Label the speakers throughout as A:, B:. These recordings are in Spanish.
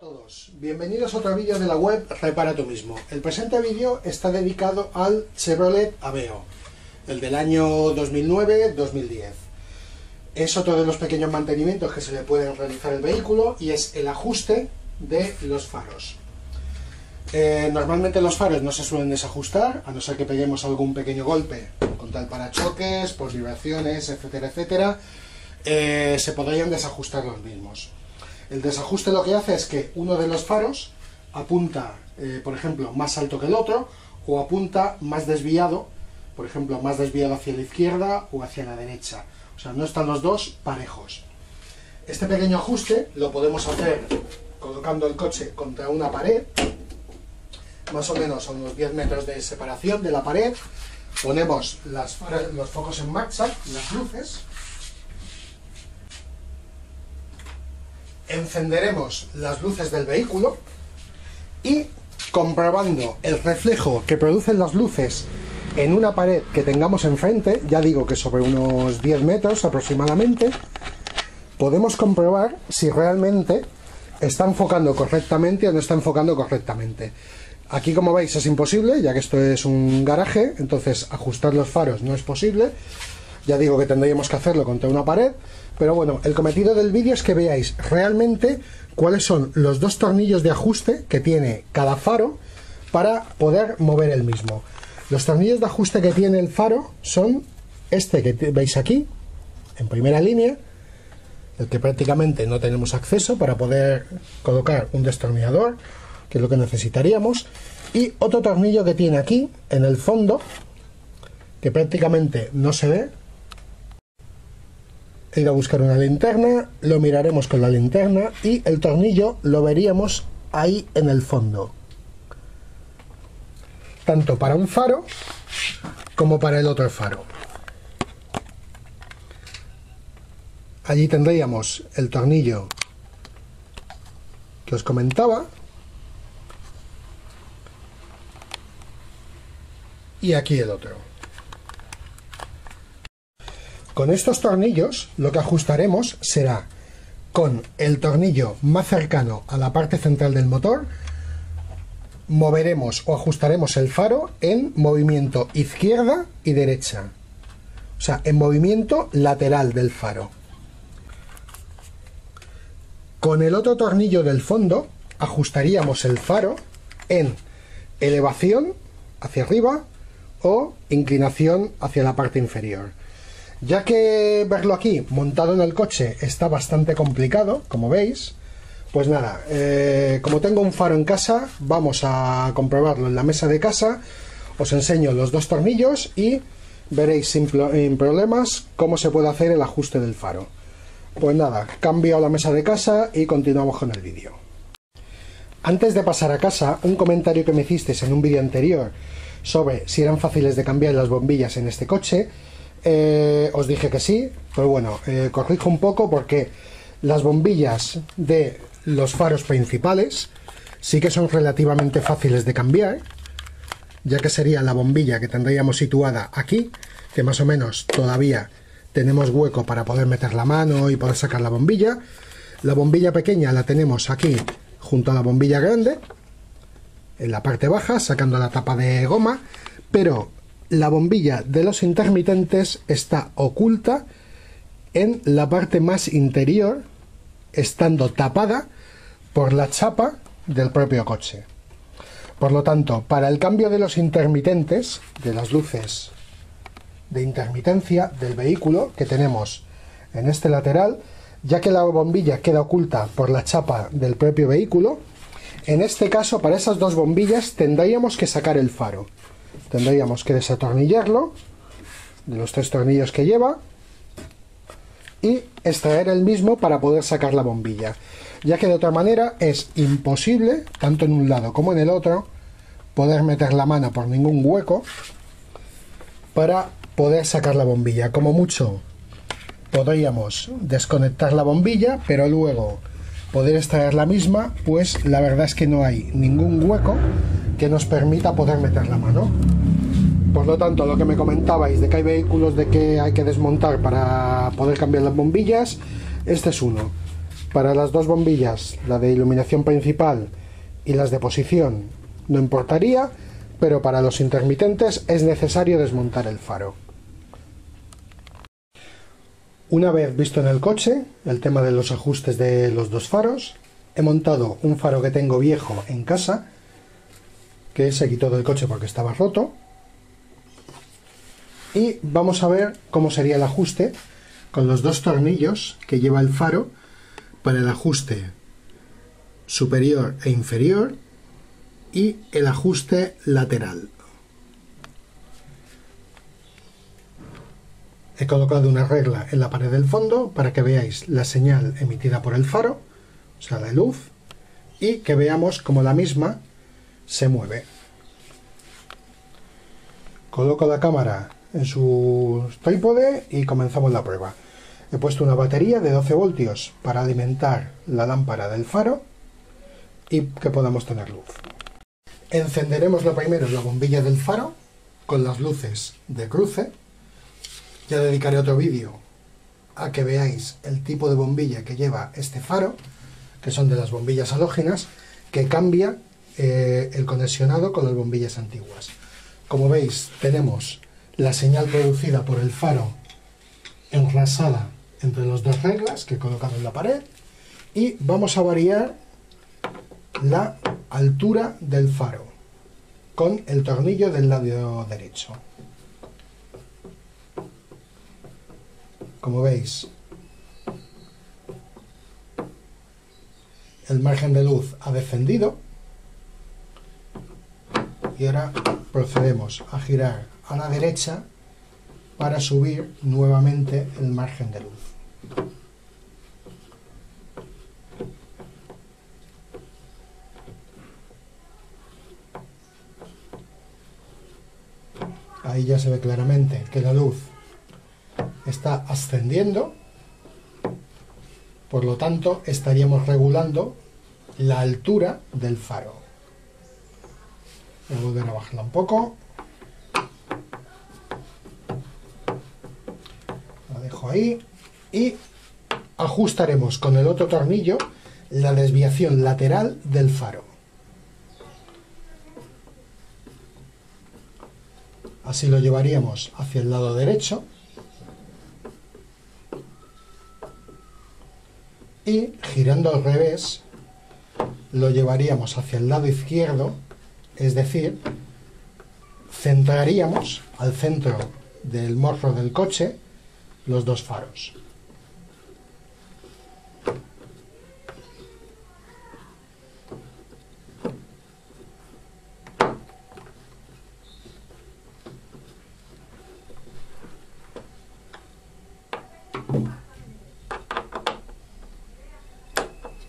A: todos, bienvenidos a otro vídeo de la web Repara tú mismo. El presente vídeo está dedicado al Chevrolet Aveo, el del año 2009-2010. Es otro de los pequeños mantenimientos que se le pueden realizar al vehículo y es el ajuste de los faros. Eh, normalmente los faros no se suelen desajustar, a no ser que peguemos algún pequeño golpe contra el parachoques, por vibraciones, etcétera, etcétera, eh, se podrían desajustar los mismos. El desajuste lo que hace es que uno de los faros apunta, eh, por ejemplo, más alto que el otro, o apunta más desviado, por ejemplo, más desviado hacia la izquierda o hacia la derecha. O sea, no están los dos parejos. Este pequeño ajuste lo podemos hacer colocando el coche contra una pared, más o menos a unos 10 metros de separación de la pared. Ponemos los focos en marcha, las luces, encenderemos las luces del vehículo y comprobando el reflejo que producen las luces en una pared que tengamos enfrente, ya digo que sobre unos 10 metros aproximadamente, podemos comprobar si realmente está enfocando correctamente o no está enfocando correctamente. Aquí como veis es imposible, ya que esto es un garaje, entonces ajustar los faros no es posible. Ya digo que tendríamos que hacerlo contra una pared, pero bueno, el cometido del vídeo es que veáis realmente cuáles son los dos tornillos de ajuste que tiene cada faro para poder mover el mismo. Los tornillos de ajuste que tiene el faro son este que veis aquí, en primera línea, el que prácticamente no tenemos acceso para poder colocar un destornillador, que es lo que necesitaríamos, y otro tornillo que tiene aquí, en el fondo, que prácticamente no se ve, ir a buscar una linterna, lo miraremos con la linterna y el tornillo lo veríamos ahí en el fondo. Tanto para un faro como para el otro faro. Allí tendríamos el tornillo que os comentaba. Y aquí el otro. Con estos tornillos lo que ajustaremos será con el tornillo más cercano a la parte central del motor, moveremos o ajustaremos el faro en movimiento izquierda y derecha. O sea, en movimiento lateral del faro. Con el otro tornillo del fondo ajustaríamos el faro en elevación hacia arriba o inclinación hacia la parte inferior. Ya que verlo aquí montado en el coche está bastante complicado, como veis, pues nada, eh, como tengo un faro en casa, vamos a comprobarlo en la mesa de casa, os enseño los dos tornillos y veréis sin, problemas cómo se puede hacer el ajuste del faro. Pues nada, cambio a la mesa de casa y continuamos con el vídeo. Antes de pasar a casa, un comentario que me hicisteis en un vídeo anterior sobre si eran fáciles de cambiar las bombillas en este coche, eh, os dije que sí, pero bueno, eh, corrijo un poco porque las bombillas de los faros principales sí que son relativamente fáciles de cambiar, ya que sería la bombilla que tendríamos situada aquí, que más o menos todavía tenemos hueco para poder meter la mano y poder sacar la bombilla. La bombilla pequeña la tenemos aquí junto a la bombilla grande, en la parte baja, sacando la tapa de goma, pero la bombilla de los intermitentes está oculta en la parte más interior, estando tapada por la chapa del propio coche. Por lo tanto, para el cambio de los intermitentes, de las luces de intermitencia del vehículo que tenemos en este lateral, ya que la bombilla queda oculta por la chapa del propio vehículo, en este caso para esas dos bombillas tendríamos que sacar el faro tendríamos que desatornillarlo de los tres tornillos que lleva y extraer el mismo para poder sacar la bombilla ya que de otra manera es imposible tanto en un lado como en el otro poder meter la mano por ningún hueco para poder sacar la bombilla. Como mucho podríamos desconectar la bombilla pero luego poder extraer la misma pues la verdad es que no hay ningún hueco que nos permita poder meter la mano por lo tanto, lo que me comentabais de que hay vehículos de que hay que desmontar para poder cambiar las bombillas, este es uno. Para las dos bombillas, la de iluminación principal y las de posición, no importaría, pero para los intermitentes es necesario desmontar el faro. Una vez visto en el coche el tema de los ajustes de los dos faros, he montado un faro que tengo viejo en casa, que se quitó del coche porque estaba roto, y vamos a ver cómo sería el ajuste con los dos tornillos que lleva el faro para el ajuste superior e inferior y el ajuste lateral. He colocado una regla en la pared del fondo para que veáis la señal emitida por el faro, o sea, la luz, y que veamos cómo la misma se mueve. Coloco la cámara en su trípode y comenzamos la prueba. He puesto una batería de 12 voltios para alimentar la lámpara del faro y que podamos tener luz. Encenderemos lo primero la bombilla del faro con las luces de cruce. Ya dedicaré otro vídeo a que veáis el tipo de bombilla que lleva este faro, que son de las bombillas halógenas, que cambia eh, el conexionado con las bombillas antiguas. Como veis, tenemos la señal producida por el faro enrasada entre las dos reglas que he colocado en la pared y vamos a variar la altura del faro con el tornillo del lado derecho. Como veis, el margen de luz ha descendido y ahora procedemos a girar a la derecha para subir nuevamente el margen de luz. Ahí ya se ve claramente que la luz está ascendiendo, por lo tanto estaríamos regulando la altura del faro. Voy a volver a bajarla un poco. La dejo ahí y ajustaremos con el otro tornillo la desviación lateral del faro. Así lo llevaríamos hacia el lado derecho. Y girando al revés, lo llevaríamos hacia el lado izquierdo, es decir, centraríamos al centro del morro del coche los dos faros.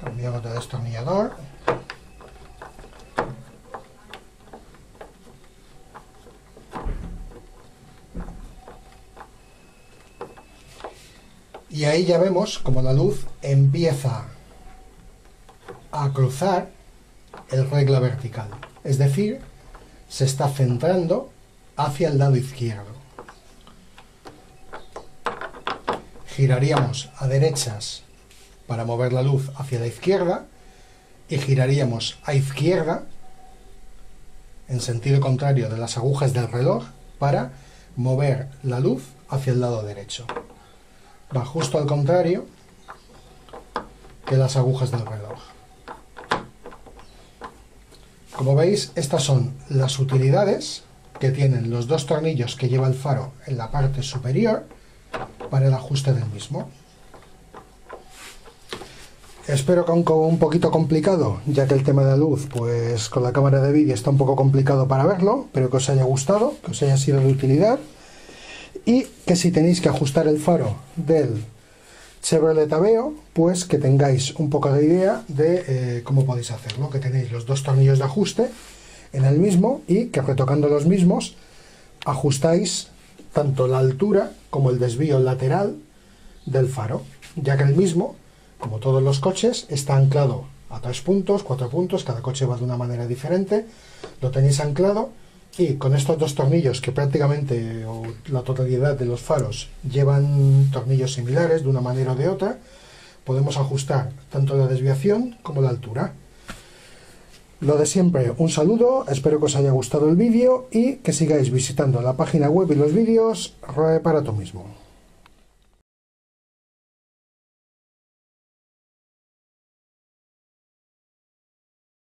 A: Cambiamos de destornillador. Y ahí ya vemos como la luz empieza a cruzar el regla vertical. Es decir, se está centrando hacia el lado izquierdo. Giraríamos a derechas para mover la luz hacia la izquierda y giraríamos a izquierda en sentido contrario de las agujas del reloj para mover la luz hacia el lado derecho. Va justo al contrario que las agujas del reloj. Como veis, estas son las utilidades que tienen los dos tornillos que lleva el faro en la parte superior para el ajuste del mismo. Espero que aunque un poquito complicado, ya que el tema de la luz, pues con la cámara de vídeo está un poco complicado para verlo, pero que os haya gustado, que os haya sido de utilidad y que si tenéis que ajustar el faro del Chevrolet Aveo, pues que tengáis un poco de idea de eh, cómo podéis hacerlo, que tenéis los dos tornillos de ajuste en el mismo y que retocando los mismos ajustáis tanto la altura como el desvío lateral del faro, ya que el mismo, como todos los coches, está anclado a tres puntos, cuatro puntos, cada coche va de una manera diferente, lo tenéis anclado y con estos dos tornillos que prácticamente o la totalidad de los faros llevan tornillos similares de una manera o de otra, podemos ajustar tanto la desviación como la altura. Lo de siempre, un saludo, espero que os haya gustado el vídeo y que sigáis visitando la página web y los vídeos para tú mismo.